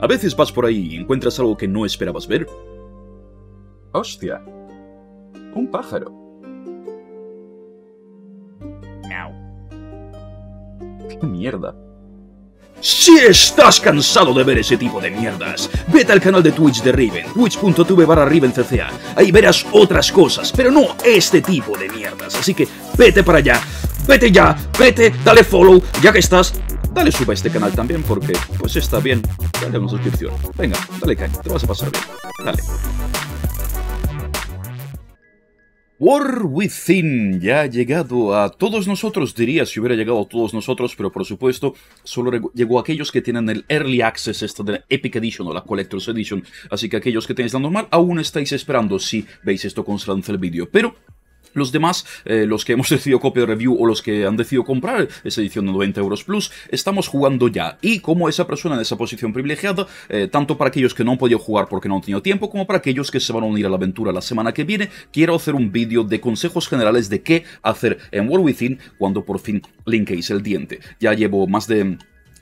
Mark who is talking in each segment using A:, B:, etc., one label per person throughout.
A: A veces vas por ahí y encuentras algo que no esperabas ver.
B: ¡Hostia! Un pájaro. ¡Qué mierda!
A: Si estás cansado de ver ese tipo de mierdas, vete al canal de Twitch de Riven, twitch.tv barra RivenCCA. Ahí verás otras cosas, pero no este tipo de mierdas. Así que vete para allá, vete ya, vete, dale follow, ya que estás, dale sub a este canal también porque pues está bien, dale una suscripción. Venga, dale caña, te vas a pasar. Dale. War Within ya ha llegado a todos nosotros, diría si hubiera llegado a todos nosotros, pero por supuesto solo llegó a aquellos que tienen el Early Access, esta de la Epic Edition o la Collector's Edition, así que aquellos que tenéis la normal aún estáis esperando si veis esto con el vídeo, pero los demás, eh, los que hemos decidido copia review o los que han decidido comprar esa edición de 90 euros plus, estamos jugando ya. Y como esa persona en esa posición privilegiada, eh, tanto para aquellos que no han podido jugar porque no han tenido tiempo, como para aquellos que se van a unir a la aventura la semana que viene, quiero hacer un vídeo de consejos generales de qué hacer en War Within cuando por fin linkéis el diente. Ya llevo más de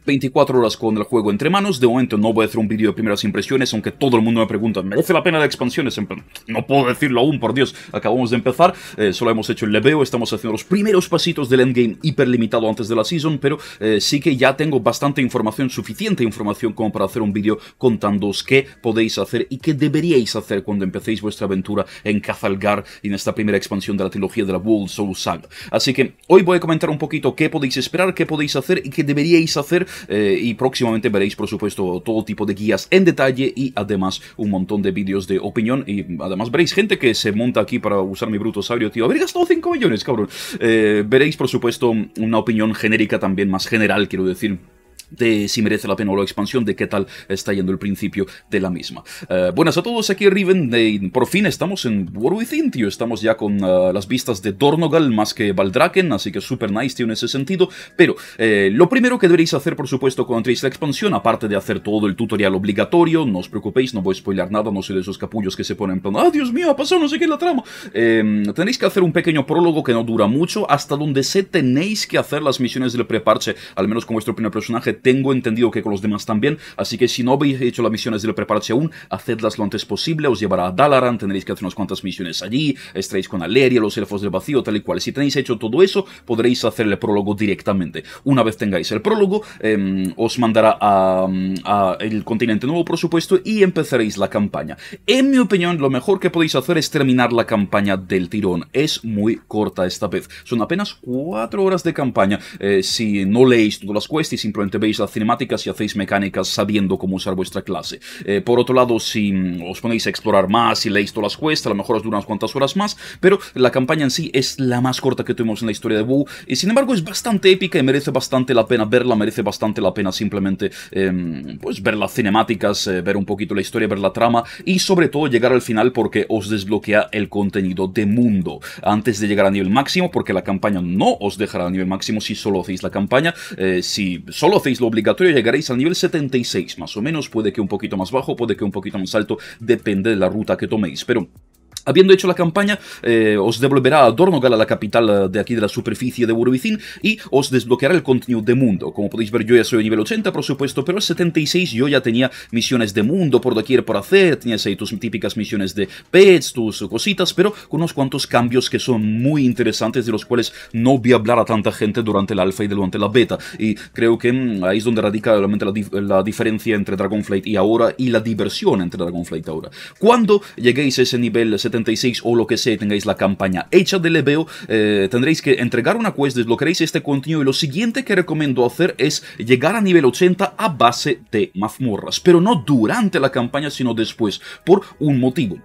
A: 24 horas con el juego entre manos. De momento no voy a hacer un vídeo de primeras impresiones, aunque todo el mundo me pregunta, ¿merece la pena de expansiones? No puedo decirlo aún, por Dios, acabamos de empezar. Eh, solo hemos hecho el leveo, estamos haciendo los primeros pasitos del endgame hiper limitado antes de la season, pero eh, sí que ya tengo bastante información, suficiente información como para hacer un vídeo contándoos qué podéis hacer y qué deberíais hacer cuando empecéis vuestra aventura en Cazalgar y en esta primera expansión de la trilogía de la World Soul Saga. Así que hoy voy a comentar un poquito qué podéis esperar, qué podéis hacer y qué deberíais hacer eh, y próximamente veréis, por supuesto, todo tipo de guías en detalle y además un montón de vídeos de opinión. Y además veréis gente que se monta aquí para usar mi bruto sabio, tío. Haber gastado 5 millones, cabrón. Eh, veréis, por supuesto, una opinión genérica también, más general, quiero decir de si merece la pena o la expansión, de qué tal está yendo el principio de la misma. Uh, buenas a todos, aquí Riven, por fin estamos en War Within, tío, estamos ya con uh, las vistas de Dornogal más que Valdraken, así que super nice, tío, en ese sentido, pero eh, lo primero que deberéis hacer, por supuesto, cuando entréis la expansión, aparte de hacer todo el tutorial obligatorio, no os preocupéis, no voy a spoiler nada, no soy de esos capullos que se ponen en plan, ah, Dios mío, ha pasado no sé qué la trama, eh, tenéis que hacer un pequeño prólogo que no dura mucho, hasta donde sé tenéis que hacer las misiones del preparche, al menos con vuestro primer personaje, tengo entendido que con los demás también, así que si no habéis hecho las misiones de prepararse aún, hacedlas lo antes posible, os llevará a Dalaran, tendréis que hacer unas cuantas misiones allí, estaréis con Aleria, los elfos del vacío, tal y cual. Si tenéis hecho todo eso, podréis hacer el prólogo directamente. Una vez tengáis el prólogo, em, os mandará a, a, el continente nuevo, por supuesto, y empezaréis la campaña. En mi opinión, lo mejor que podéis hacer es terminar la campaña del tirón. Es muy corta esta vez. Son apenas cuatro horas de campaña. Eh, si no leéis todas las quests y simplemente veis la cinemáticas y hacéis mecánicas sabiendo cómo usar vuestra clase. Eh, por otro lado, si os ponéis a explorar más y leéis todas las quests, a lo mejor os dura unas cuantas horas más, pero la campaña en sí es la más corta que tuvimos en la historia de WoW y sin embargo es bastante épica y merece bastante la pena verla, merece bastante la pena simplemente em, pues ver las cinemáticas, eh, ver un poquito la historia, ver la trama y sobre todo llegar al final porque os desbloquea el contenido de mundo antes de llegar a nivel máximo porque la campaña no os dejará a nivel máximo si solo hacéis la campaña, eh, si solo hacéis lo obligatorio llegaréis al nivel 76, más o menos, puede que un poquito más bajo, puede que un poquito más alto, depende de la ruta que toméis, pero Habiendo hecho la campaña, eh, os devolverá a Dornogal, a la capital eh, de aquí de la superficie de Burbicin, y os desbloqueará el contenido de mundo. Como podéis ver, yo ya soy nivel 80, por supuesto, pero el 76 yo ya tenía misiones de mundo por doquier por hacer, tenías ahí tus típicas misiones de pets, tus cositas, pero con unos cuantos cambios que son muy interesantes, de los cuales no a hablar a tanta gente durante el alfa y durante la beta. Y creo que mm, ahí es donde radica realmente la, la diferencia entre Dragonflight y ahora, y la diversión entre Dragonflight ahora. Cuando lleguéis a ese nivel 76, o lo que sea, tengáis la campaña hecha de leveo, eh, tendréis que entregar una quest, desbloquearéis este contenido y lo siguiente que recomiendo hacer es llegar a nivel 80 a base de mazmorras, pero no durante la campaña, sino después, por un motivo.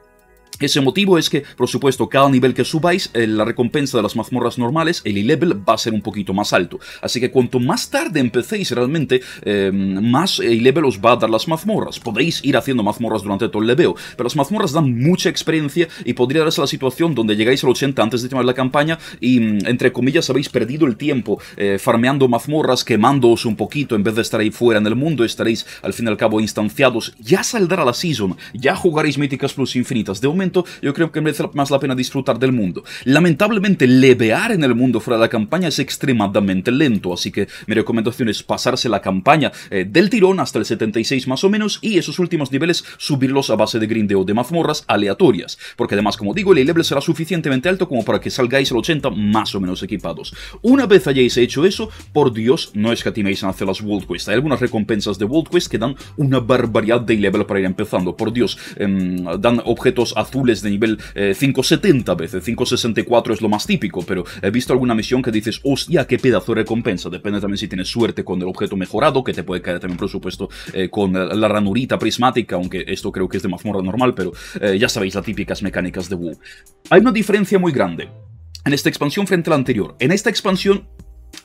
A: Ese motivo es que, por supuesto, cada nivel que subáis, eh, la recompensa de las mazmorras normales, el E-Level, va a ser un poquito más alto. Así que cuanto más tarde empecéis realmente, eh, más E-Level os va a dar las mazmorras. Podéis ir haciendo mazmorras durante todo el leveo, pero las mazmorras dan mucha experiencia y podría darse la situación donde llegáis al 80 antes de terminar la campaña y, mm, entre comillas, habéis perdido el tiempo eh, farmeando mazmorras, quemándoos un poquito en vez de estar ahí fuera en el mundo, estaréis al fin y al cabo instanciados. Ya saldrá la season, ya jugaréis Míticas Plus infinitas. De momento yo creo que merece más la pena disfrutar del mundo. Lamentablemente, levear en el mundo fuera de la campaña es extremadamente lento, así que mi recomendación es pasarse la campaña eh, del tirón hasta el 76 más o menos y esos últimos niveles subirlos a base de grindeo de mazmorras aleatorias, porque además, como digo, el level será suficientemente alto como para que salgáis al 80 más o menos equipados. Una vez hayáis hecho eso, por Dios, no escatiméis en hacer las World Quest. Hay algunas recompensas de World Quest que dan una barbaridad de level para ir empezando. Por Dios, em, dan objetos azules de nivel 570 eh, veces, 564 es lo más típico, pero he visto alguna misión que dices, hostia, qué pedazo de recompensa. Depende también si tienes suerte con el objeto mejorado, que te puede caer también, por supuesto, eh, con la ranurita prismática, aunque esto creo que es de mazmorra normal, pero eh, ya sabéis las típicas mecánicas de WoW. Hay una diferencia muy grande en esta expansión frente a la anterior. En esta expansión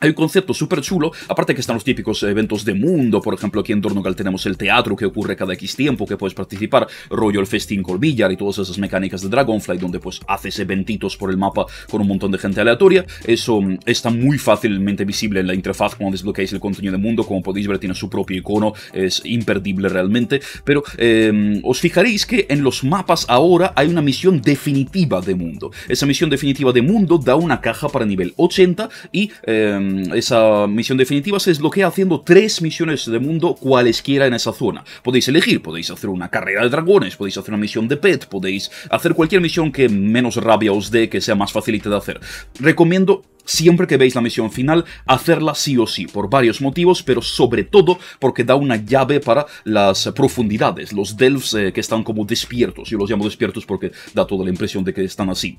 A: hay un concepto súper chulo, aparte que están los típicos eventos de mundo, por ejemplo aquí en Dornogal tenemos el teatro que ocurre cada X tiempo, que puedes participar, rollo el festín y todas esas mecánicas de Dragonfly, donde pues haces eventitos por el mapa con un montón de gente aleatoria, eso mm, está muy fácilmente visible en la interfaz cuando desbloqueáis el contenido de mundo, como podéis ver tiene su propio icono, es imperdible realmente, pero em, os fijaréis que en los mapas ahora hay una misión definitiva de mundo, esa misión definitiva de mundo da una caja para nivel 80 y... Em, esa misión definitiva se desbloquea haciendo tres misiones de mundo cualesquiera en esa zona. Podéis elegir, podéis hacer una carrera de dragones, podéis hacer una misión de pet, podéis hacer cualquier misión que menos rabia os dé, que sea más facilita de hacer. Recomiendo siempre que veis la misión final, hacerla sí o sí, por varios motivos, pero sobre todo porque da una llave para las profundidades, los delves eh, que están como despiertos. Yo los llamo despiertos porque da toda la impresión de que están así.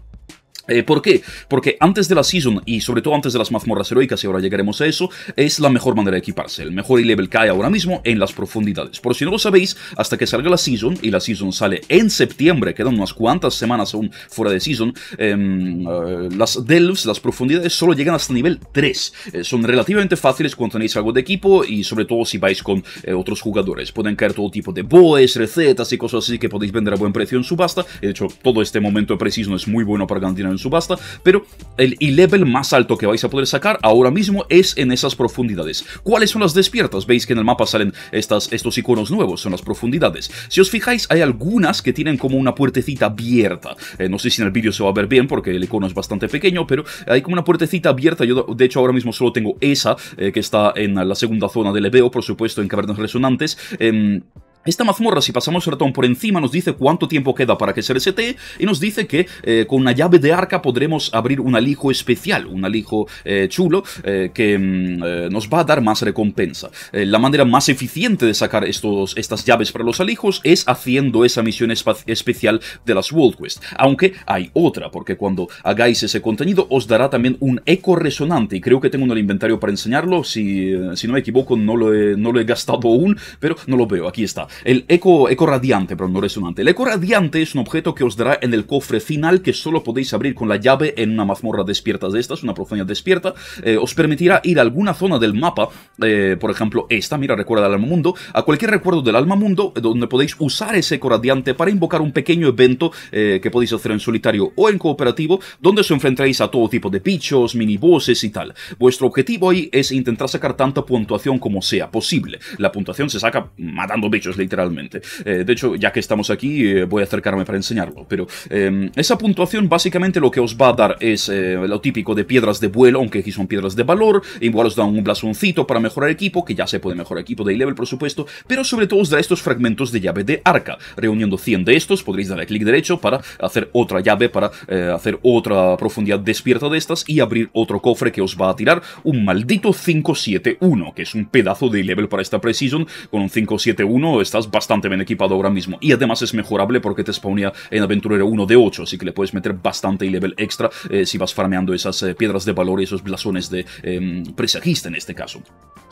A: Eh, ¿Por qué? Porque antes de la season y sobre todo antes de las mazmorras heroicas, y ahora llegaremos a eso, es la mejor manera de equiparse. El mejor level cae ahora mismo en las profundidades. Por si no lo sabéis, hasta que salga la season, y la season sale en septiembre, quedan unas cuantas semanas aún fuera de season, em, eh, las delves, las profundidades, solo llegan hasta nivel 3. Eh, son relativamente fáciles cuando tenéis algo de equipo y sobre todo si vais con otros jugadores. Pueden caer todo tipo de boes, recetas y cosas así que podéis vender a buen precio en subasta. De hecho, todo este momento pre-season es muy bueno para ganar subasta, pero el E-level más alto que vais a poder sacar ahora mismo es en esas profundidades. ¿Cuáles son las despiertas? Veis que en el mapa salen estos iconos nuevos, son las profundidades. Si os fijáis, hay algunas que tienen como una puertecita abierta. Eh, no sé si en el vídeo se va a ver bien porque el icono es bastante pequeño, pero hay como una puertecita abierta. Yo de hecho ahora mismo solo tengo esa, eh, que está en la segunda zona del EVEO, por supuesto en cavernas resonantes. Em, esta mazmorra, si pasamos el ratón por encima, nos dice cuánto tiempo queda para que se resete y nos dice que eh, con una llave de arca podremos abrir un alijo especial, un alijo eh, chulo eh, que mm, nos va a dar más recompensa. la manera más eficiente de sacar estos, estas llaves para los alijos es haciendo esa misión especial de las World Quest. Aunque hay otra, porque cuando hagáis ese contenido os dará también un eco resonante y creo que tengo en el inventario para enseñarlo, si, si no me equivoco no lo, he, no lo he gastado aún, pero no lo veo, aquí está. El eco, eco radiante, pero no resonante. El eco radiante es un objeto que os dará en el cofre final que solo podéis abrir con la llave en una mazmorra despierta de estas, una profundidad despierta. Eh, os permitirá ir a alguna zona del mapa, eh, por ejemplo esta, mira, recuerda el alma mundo, a cualquier recuerdo del alma mundo donde podéis usar ese eco radiante para invocar un pequeño evento eh, que podéis hacer en solitario o en cooperativo, donde os enfrentaréis a todo tipo de bichos, minibosses y tal. Vuestro objetivo ahí es intentar sacar tanta puntuación como sea posible. La puntuación se saca matando bichos, literalmente. Eh, de hecho, ya que estamos aquí, eh, voy a acercarme para enseñarlo. Pero em, esa puntuación básicamente lo que os va a dar es eh, lo típico de piedras de vuelo, aunque aquí son piedras de valor. Igual os dan un blasoncito para mejorar equipo, que ya se puede mejorar equipo de level, por supuesto. Pero sobre todo os da estos fragmentos de llave de arca. Reuniendo 100 de estos, podréis darle clic derecho para hacer otra llave, para hacer otra profundidad despierta de estas y abrir otro cofre que os va a tirar un maldito 571, que es un pedazo de level para esta Precision. Con un 571 está estás bastante bien equipado ahora mismo. Y además es mejorable porque te spawnea en aventurero 1 de 8, así que le puedes meter bastante level extra eh, si vas farmeando esas eh, piedras de valor y esos blasones de eh, presagista en este caso.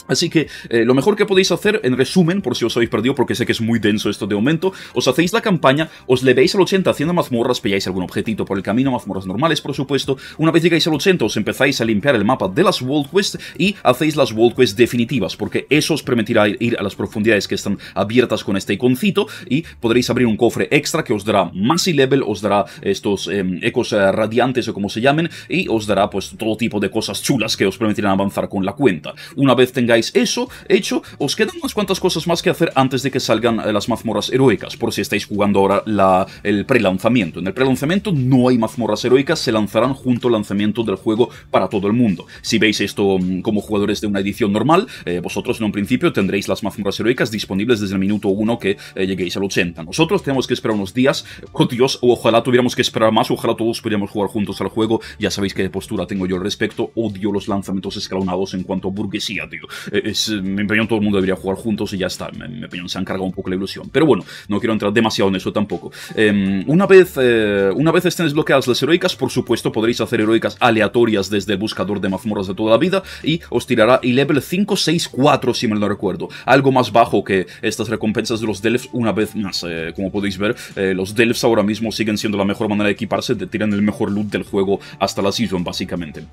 A: Así que eh, lo mejor que podéis hacer, en resumen, por si os habéis perdido, porque sé que es muy denso esto de momento, os hacéis la campaña, os levéis al 80 haciendo mazmorras, pilláis algún objetito por el camino, mazmorras normales, por supuesto. Una vez llegáis al 80, os empezáis a limpiar el mapa de las World Quest y hacéis las World Quest definitivas, porque eso os permitirá ir a las profundidades que están abiertas con este iconcito y podréis abrir un cofre extra que os dará más level, os dará estos em, ecos eh, radiantes o como se llamen, y os dará pues todo tipo de cosas chulas que os permitirán avanzar con la cuenta. Una vez tengáis eso hecho, os quedan unas cuantas cosas más que hacer antes de que salgan eh, las mazmorras heroicas, por si estáis jugando ahora el pre-lanzamiento. En el pre-lanzamiento no hay mazmorras heroicas, se lanzarán junto al lanzamiento del juego para todo el mundo. Si veis esto mm, como jugadores de una edición normal, eh, vosotros en un principio tendréis las mazmorras heroicas disponibles desde el minuto 1 que eh, lleguéis al 80. Nosotros tenemos que esperar unos días, oh Dios, ojalá tuviéramos que esperar más, ojalá todos pudiéramos jugar juntos al juego, ya sabéis qué postura tengo yo al respecto, odio los lanzamientos escalonados en cuanto a burguesía, tío. Es, en mi opinión todo el mundo debería jugar juntos y ya está, en mi opinión se han cargado un poco la ilusión. Pero bueno, no quiero entrar demasiado en eso tampoco. Em, una, vez, eh, una vez estén desbloqueadas las heroicas, por supuesto podréis hacer heroicas aleatorias desde el buscador de mazmorras de toda la vida y os tirará y level 5, 6, 4 si me lo recuerdo. Algo más bajo que estas recompensas de los Delfs una vez más. Eh, como podéis ver, eh, los Delfs ahora mismo siguen siendo la mejor manera de equiparse, te tiran el mejor loot del juego hasta la season básicamente.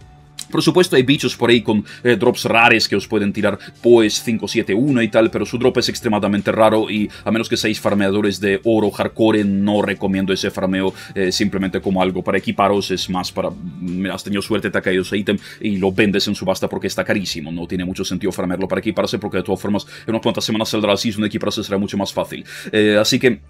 A: Por supuesto hay bichos por ahí con eh, drops rares que os pueden tirar pues 571 y tal, pero su drop es extremadamente raro y a menos que seáis farmeadores de oro hardcore no recomiendo ese farmeo eh, simplemente como algo para equiparos, es más para, mira, has tenido suerte, te ha caído ese ítem y lo vendes en subasta porque está carísimo, no tiene mucho sentido farmearlo para equiparse porque de todas formas en unas cuantas semanas saldrá la season equiparse será mucho más fácil. Eh, así que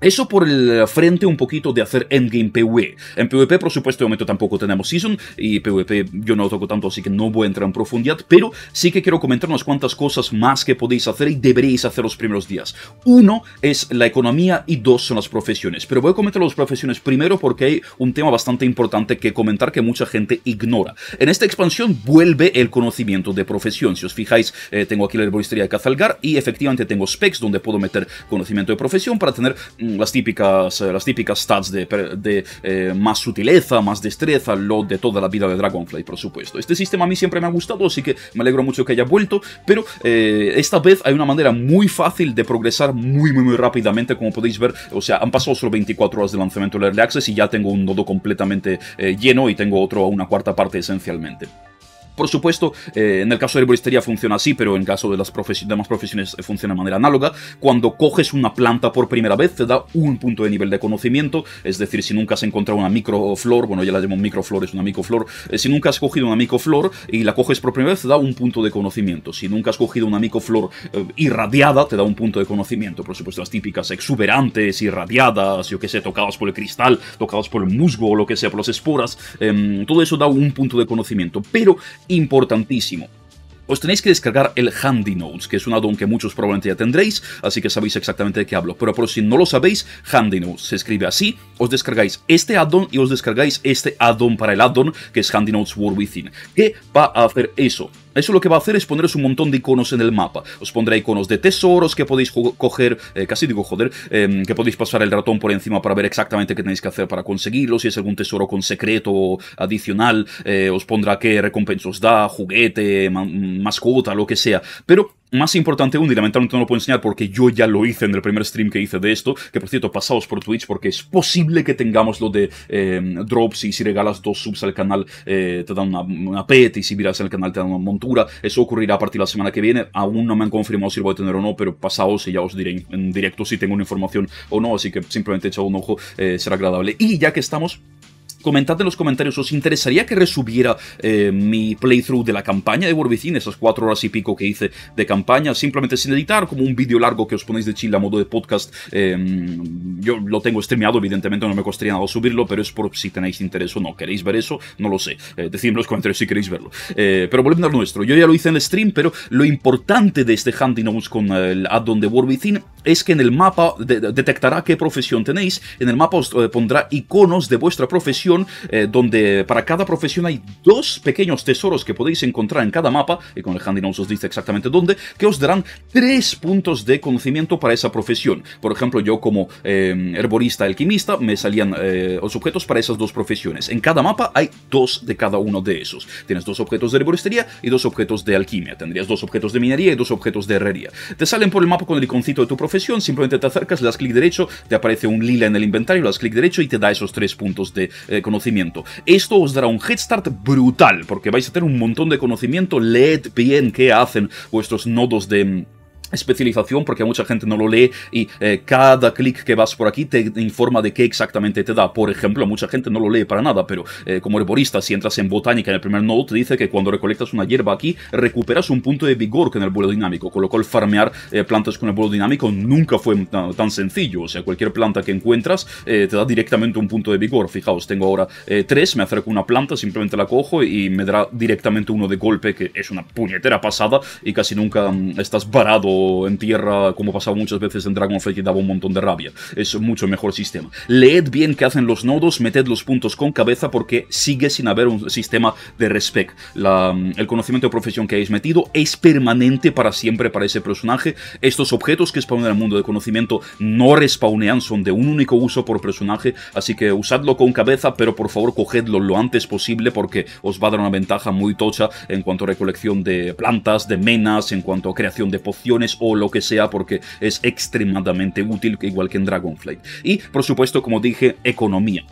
A: eso por el frente un poquito de hacer endgame PvE. En PvP, por supuesto, de momento tampoco tenemos Season, y PvP yo no toco tanto, así que no voy a entrar en profundidad, pero sí que quiero comentar unas cuantas cosas más que podéis hacer y deberéis hacer los primeros días. Uno es la economía y dos son las profesiones. Pero voy a comentar las profesiones primero porque hay un tema bastante importante que comentar que mucha gente ignora. En esta expansión vuelve el conocimiento de profesión. Si os fijáis, eh, tengo aquí la herboristería de Cazalgar y efectivamente tengo specs donde puedo meter conocimiento de profesión para tener las típicas, eh, las típicas stats de, de eh, más sutileza, más destreza, lo de toda la vida de Dragonfly, por supuesto. Este sistema a mí siempre me ha gustado, así que me alegro mucho que haya vuelto, pero eh, esta vez hay una manera muy fácil de progresar muy, muy, muy rápidamente, como podéis ver. O sea, han pasado solo 24 horas de lanzamiento del Early Access y ya tengo un nodo completamente lleno y tengo otro a una cuarta parte esencialmente. Por supuesto, eh, en el caso de herboristería funciona así, pero en caso de las demás profesiones eh, funciona de manera análoga. Cuando coges una planta por primera vez, te da un punto de nivel de conocimiento. Es decir, si nunca has encontrado una microflor, bueno, ya la llamo microflor, es una microflor. Eh, si nunca has cogido una microflor y la coges por primera vez, te da un punto de conocimiento. Si nunca has cogido una microflor irradiada, te da un punto de conocimiento. Por supuesto, las típicas exuberantes, irradiadas, yo qué sé, tocadas por el cristal, tocadas por el musgo o lo que sea, por las esporas. Em, todo eso da un punto de conocimiento. Pero importantísimo. Os tenéis que descargar el Handy Notes, que es un addon que muchos probablemente ya tendréis, así que sabéis exactamente de qué hablo. Pero por si no lo sabéis, Handy Notes se escribe así, os descargáis este addon y os descargáis este addon para el addon, que es Handy Notes Within. ¿Qué va a hacer eso? Eso lo que va a hacer es poneros un montón de iconos en el mapa. Os pondrá iconos de tesoros que podéis coger, eh, casi digo joder, em, que podéis pasar el ratón por encima para ver exactamente qué tenéis que hacer para conseguirlo. Si es algún tesoro con secreto adicional, eh, os pondrá qué recompensa os da, juguete, mascota, lo que sea. Pero más importante aún, y lamentablemente no lo puedo enseñar porque yo ya lo hice en el primer stream que hice de esto, que por cierto, pasaos por Twitch porque es posible que tengamos lo de em, drops y si regalas dos subs al canal eh, te dan una, una, pet y si miras el canal te dan una Eso ocurrirá a partir de la semana que viene. Aún no me han confirmado si lo voy a tener o no, pero pasaos y ya os diré en directo si tengo una información o no, así que simplemente echad un ojo, eh, será agradable. Y ya que estamos comentad en los comentarios, ¿os interesaría que resubiera eh, mi playthrough de la campaña de War esas cuatro horas y pico que hice de campaña, simplemente sin editar, como un vídeo largo que os ponéis de chill a modo de podcast? Em, yo lo tengo streameado, evidentemente no me costaría nada subirlo, pero es por si tenéis interés o no. ¿Queréis ver eso? No lo sé. Eh, decidme en los comentarios si queréis verlo. Eh, pero volviendo al nuestro, yo ya lo hice en el stream, pero lo importante de este Handy Notes con el addon de War es que en el mapa detectará qué profesión tenéis, en el mapa os pondrá iconos de vuestra profesión eh, donde para cada profesión hay dos pequeños tesoros que podéis encontrar en cada mapa, y con el Handy Notes os dice exactamente dónde, que os darán tres puntos de conocimiento para esa profesión. Por ejemplo, yo como eh, herborista alquimista me salían eh, los objetos para esas dos profesiones. En cada mapa hay dos de cada uno de esos. Tienes dos objetos de herboristería y dos objetos de alquimia. Tendrías dos objetos de minería y dos objetos de herrería. Te salen por el mapa con el iconcito de tu profesión, simplemente te acercas, le das clic derecho, te aparece un lila en el inventario, le das clic derecho y te da esos tres puntos de conocimiento. Esto os dará un head start brutal, porque vais a tener un montón de conocimiento. Leed bien qué hacen vuestros nodos de especialización porque mucha gente no lo lee y eh, cada clic que vas por aquí te informa de qué exactamente te da. Por ejemplo, mucha gente no lo lee para nada, pero eh, como herborista, si entras en botánica en el primer nodo, te dice que cuando recolectas una hierba aquí, recuperas un punto de vigor con el vuelo dinámico, con lo cual farmear eh, plantas con el vuelo dinámico nunca fue tan sencillo. O sea, cualquier planta que encuentras te da directamente un punto de vigor. Fijaos, tengo ahora tres, me acerco a una planta, simplemente la cojo y me dará directamente uno de golpe, que es una puñetera pasada y casi nunca mm, estás varado en tierra, como pasaba muchas veces en Dragonflight y daba un montón de rabia. Es mucho mejor sistema. Leed bien qué hacen los nodos, meted los puntos con cabeza porque sigue sin haber un sistema de respect. el conocimiento de profesión que hayáis metido es permanente para siempre para ese personaje. Estos objetos que spawnan en el mundo de conocimiento no respawnean, son de un único uso por personaje, así que usadlo con cabeza, pero por favor cogedlo lo antes posible porque os va a dar una ventaja muy tocha en cuanto a recolección de plantas, de menas, en cuanto a creación de pociones, o lo que sea porque es extremadamente útil igual que en Dragonflight. Y por supuesto, como dije, economía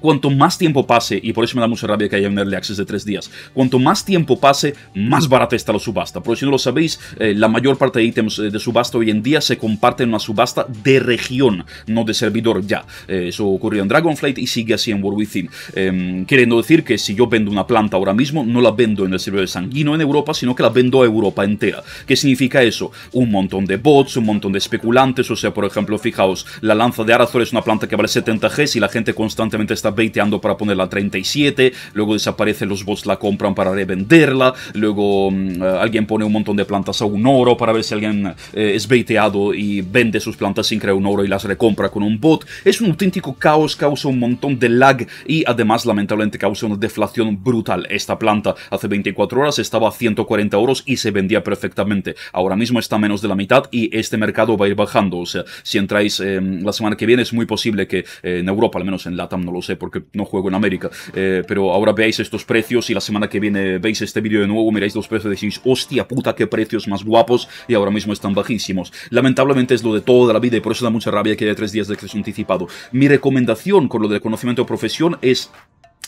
A: cuanto más tiempo pase, y por eso me da mucha rabia que haya un Early Access de tres días, cuanto más tiempo pase, más barata está la subasta. Por si no lo sabéis, eh, la mayor parte de ítems eh, de subasta hoy en día se comparten en una subasta de región, no de servidor ya. Eh, eso ocurrió en Dragonflight y sigue así en World Within. Em, queriendo decir que si yo vendo una planta ahora mismo, no la vendo en el servidor de Sanguino en Europa, sino que la vendo a Europa entera. ¿Qué significa eso? Un montón de bots, un montón de especulantes, o sea, por ejemplo, fijaos, la lanza de Arathor es una planta que vale 70 G y la gente constantemente está baiteando para ponerla a 37, luego desaparece, los bots la compran para revenderla, luego mm, eh, alguien pone un montón de plantas a un oro para ver si alguien eh, es baiteado y vende sus plantas sin crear un oro y las recompra con un bot. Es un auténtico caos, causa un montón de lag y además lamentablemente causa una deflación brutal. Esta planta hace 24 horas estaba a 140 euros y se vendía perfectamente. Ahora mismo está a menos de la mitad y este mercado va a ir bajando. O sea, si entráis eh, la semana que viene es muy posible que en Europa, al menos en LATAM no lo sé, porque no juego en América. Eh, pero ahora veáis estos precios y la semana que viene veis este vídeo de nuevo, miráis los precios y decís, hostia puta, qué precios más guapos y ahora mismo están bajísimos. Lamentablemente es lo de toda la vida y por eso da mucha rabia que haya tres días de acceso anticipado. Mi recomendación con lo del conocimiento de profesión es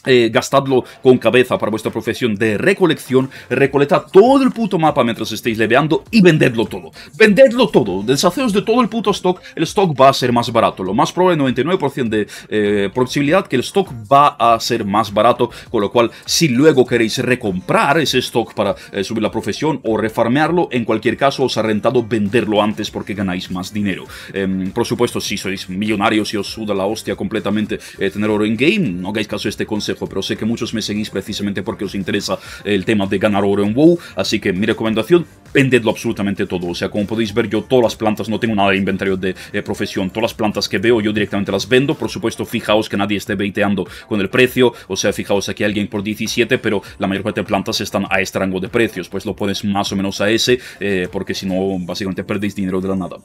A: eh, gastadlo con cabeza para vuestra profesión de recolección, recolectad todo el puto mapa mientras estéis leveando y vendedlo todo. Vendedlo todo, deshaceos de todo el puto stock, el stock va a ser más barato. Lo más probable, 99% de eh, que el stock va a ser más barato, con lo cual si luego queréis recomprar ese stock para eh, subir la profesión o refarmearlo, en cualquier caso os ha rentado venderlo antes porque ganáis más dinero. Em, por supuesto, si sois millonarios y os suda la hostia completamente tener oro en game, no hagáis caso de este consejo pero sé que muchos me seguís precisamente porque os interesa el tema de ganar oro en WoW, así que mi recomendación, vendedlo absolutamente todo, o sea, como podéis ver yo todas las plantas, no tengo nada de inventario de eh, profesión, todas las plantas que veo yo directamente las vendo, por supuesto fijaos que nadie esté baiteando con el precio, o sea, fijaos aquí alguien por 17, pero la mayor parte de plantas están a este rango de precios, pues lo pones más o menos a ese, eh, porque si no, básicamente perdéis dinero de la nada.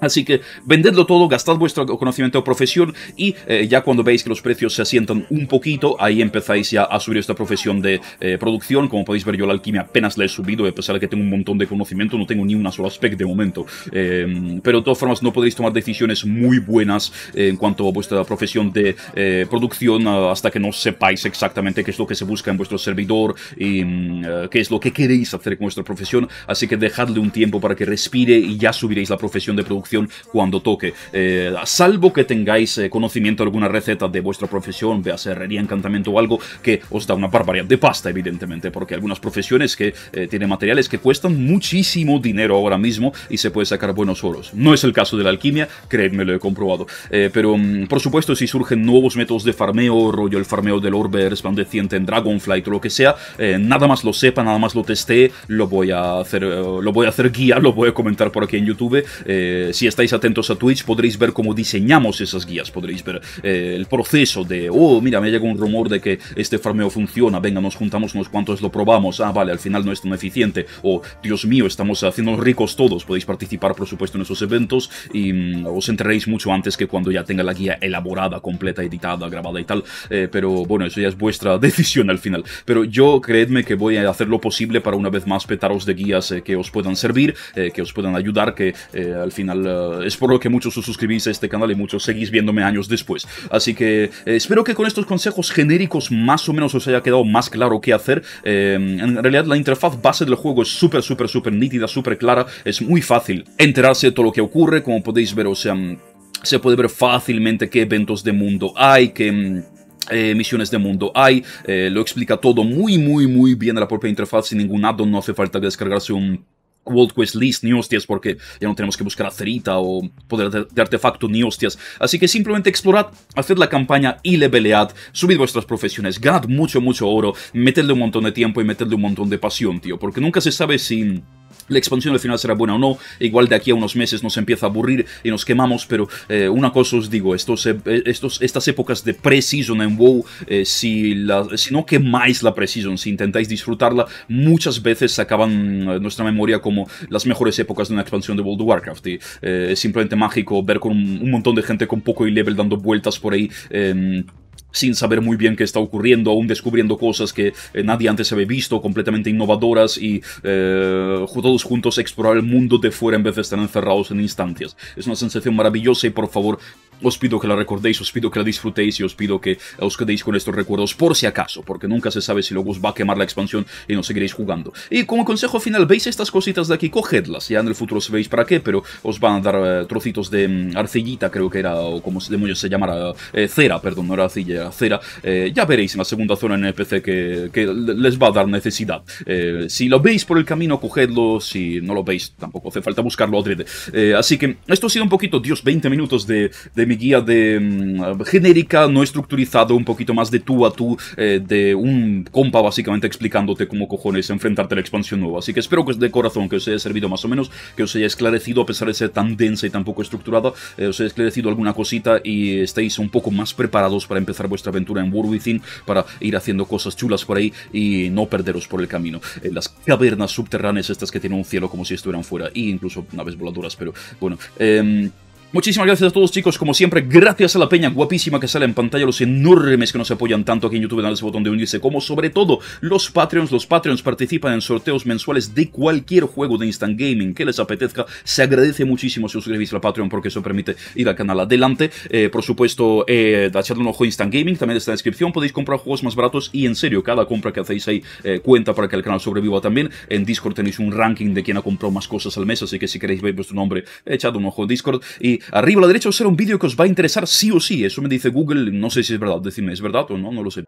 A: Así que vendedlo todo, gastad vuestro conocimiento o profesión y eh, ya cuando veis que los precios se asientan un poquito, ahí empezáis ya a subir esta profesión de eh, producción. Como podéis ver, yo la alquimia apenas la he subido, a pesar de que tengo un montón de conocimiento, no tengo ni una sola aspect de momento. Em, pero de todas formas, no podéis tomar decisiones muy buenas en cuanto a vuestra profesión de eh, producción hasta que no sepáis exactamente qué es lo que se busca en vuestro servidor y mm, qué es lo que queréis hacer con vuestra profesión. Así que dejadle un tiempo para que respire y ya subiréis la profesión de producción cuando toque. Eh, salvo que tengáis eh, conocimiento de alguna receta de vuestra profesión, vea herrería, encantamiento o algo, que os da una barbaridad de pasta, evidentemente, porque algunas profesiones que eh, tienen materiales que cuestan muchísimo dinero ahora mismo y se puede sacar buenos oros. No es el caso de la alquimia, créanme, lo he comprobado. pero, mm, por supuesto, si surgen nuevos métodos de farmeo, rollo el farmeo del orbe resplandeciente en Dragonflight o lo que sea, nada más lo sepa, nada más lo teste, lo voy a hacer, lo voy a hacer guía, lo voy a comentar por aquí en YouTube si estáis atentos a Twitch podréis ver cómo diseñamos esas guías, podréis ver eh, el proceso de, oh, mira, me llega un rumor de que este farmeo funciona, venga, nos juntamos unos cuantos, lo probamos, ah, vale, al final no es tan eficiente, o, Dios mío, estamos haciendo ricos todos, podéis participar, por supuesto, en esos eventos y mm, os enteréis mucho antes que cuando ya tenga la guía elaborada, completa, editada, grabada y tal, eh, pero bueno, eso ya es vuestra decisión al final, pero yo creedme que voy a hacer lo posible para una vez más petaros de guías eh, que os puedan servir, que os puedan ayudar, que al final eh, es por lo que muchos os suscribís a este canal y muchos seguís viéndome años después. Así que eh, espero que con estos consejos genéricos más o menos os haya quedado más claro qué hacer. en realidad la interfaz base del juego es súper, súper, súper nítida, súper clara. Es muy fácil enterarse de todo lo que ocurre, como podéis ver, o sea, se puede ver fácilmente qué eventos de mundo hay, qué mm, eh, misiones de mundo hay, eh, lo explica todo muy muy muy bien en la propia interfaz sin ningún addon, no hace falta descargarse un World Quest List ni hostias porque ya no tenemos que buscar a Cerita o poder de, artefacto ni hostias. Así que simplemente explorad, haced la campaña y levelead, subid vuestras profesiones, ganad mucho mucho oro, metedle un montón de tiempo y metedle un montón de pasión, tío, porque nunca se sabe si la expansión al final será buena o no, igual de aquí a unos meses nos empieza a aburrir y nos quemamos, pero eh, una cosa os digo, estos, eh, estos, estas épocas de pre-season en WoW, eh, si, la, si no quemáis la pre-season, si intentáis disfrutarla, muchas veces se acaban en nuestra memoria como las mejores épocas de una expansión de World of Warcraft. Y, es simplemente mágico ver con un, un, montón de gente con poco y level dando vueltas por ahí em, sin saber muy bien qué está ocurriendo, aún descubriendo cosas que eh, nadie antes había visto, completamente innovadoras y eh, todos juntos explorar el mundo de fuera en vez de estar encerrados en instancias. Es una sensación maravillosa y por favor os pido que la recordéis, os pido que la disfrutéis y os pido que os quedéis con estos recuerdos por si acaso, porque nunca se sabe si luego os va a quemar la expansión y no seguiréis jugando. Y como consejo final, ¿veis estas cositas de aquí? Cogedlas, ya en el futuro sabéis para qué, pero os van a dar eh, trocitos de mm, arcillita, creo que era, o como se llamara, eh, cera, perdón, no era arcilla, era cera. Eh, ya veréis en la segunda zona en el PC que, que les va a dar necesidad. si lo veis por el camino, cogedlo, si no lo veis, tampoco hace falta buscarlo adrede. así que esto ha sido un poquito, Dios, 20 minutos de, de mi guía de mm, genérica, no estructurizado, un poquito más de tú a tú, eh, de un compa básicamente explicándote cómo cojones enfrentarte a la expansión nueva. Así que espero que de corazón que os haya servido más o menos, que os haya esclarecido a pesar de ser tan densa y tan poco estructurada, eh, os haya esclarecido alguna cosita y estéis un poco más preparados para empezar vuestra aventura en World Within, para ir haciendo cosas chulas por ahí y no perderos por el camino. Las cavernas subterráneas estas que tienen un cielo como si estuvieran fuera, e incluso naves voladoras, pero bueno. Eh, Muchísimas gracias a todos chicos, como siempre, gracias a la peña guapísima que sale en pantalla, los enormes que nos apoyan tanto aquí en YouTube, dan ese botón de unirse, como sobre todo los Patreons. Los Patreons participan en sorteos mensuales de cualquier juego de Instant Gaming que les apetezca. Se agradece muchísimo si os suscribís a Patreon porque eso permite ir al canal adelante. Eh, por supuesto, eh, echarle un ojo a Instant Gaming, también está en la descripción, podéis comprar juegos más baratos y en serio, cada compra que hacéis ahí eh, cuenta para que el canal sobreviva también. En Discord tenéis un ranking de quién ha comprado más cosas al mes, así que si queréis ver vuestro nombre, echad un ojo en Discord. Y arriba a la derecha os será un vídeo que os va a interesar sí o sí. Eso me dice Google, no sé si es verdad, decidme, ¿es verdad o no? No lo sé.